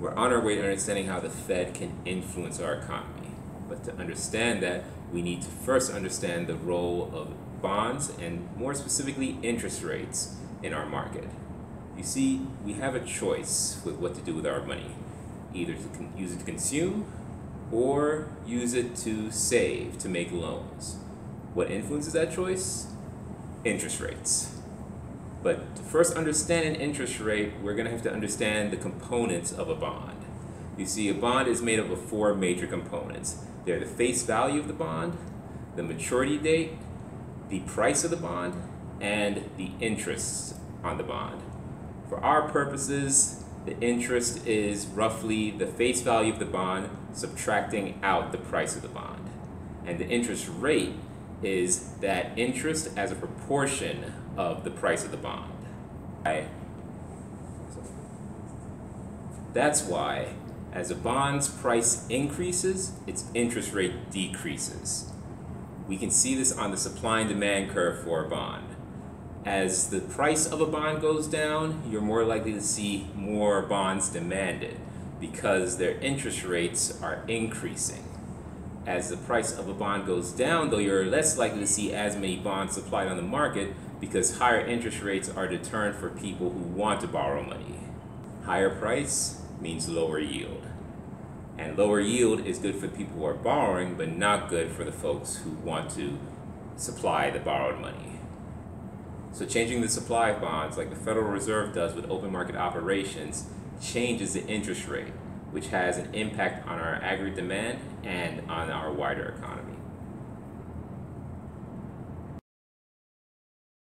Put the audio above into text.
We're on our way to understanding how the Fed can influence our economy. But to understand that, we need to first understand the role of bonds and more specifically interest rates in our market. You see, we have a choice with what to do with our money either to use it to consume or use it to save, to make loans. What influences that choice? Interest rates. But to first understand an interest rate, we're going to have to understand the components of a bond. You see, a bond is made up of four major components they're the face value of the bond, the maturity date, the price of the bond, and the interest on the bond. For our purposes, the interest is roughly the face value of the bond subtracting out the price of the bond. And the interest rate is that interest as a proportion of the price of the bond. That's why, as a bond's price increases, its interest rate decreases. We can see this on the supply and demand curve for a bond. As the price of a bond goes down, you're more likely to see more bonds demanded because their interest rates are increasing. As the price of a bond goes down, though, you're less likely to see as many bonds supplied on the market because higher interest rates are deterrent for people who want to borrow money. Higher price means lower yield. And lower yield is good for the people who are borrowing, but not good for the folks who want to supply the borrowed money. So, changing the supply of bonds, like the Federal Reserve does with open market operations, changes the interest rate, which has an impact on our aggregate demand and on our wider economy.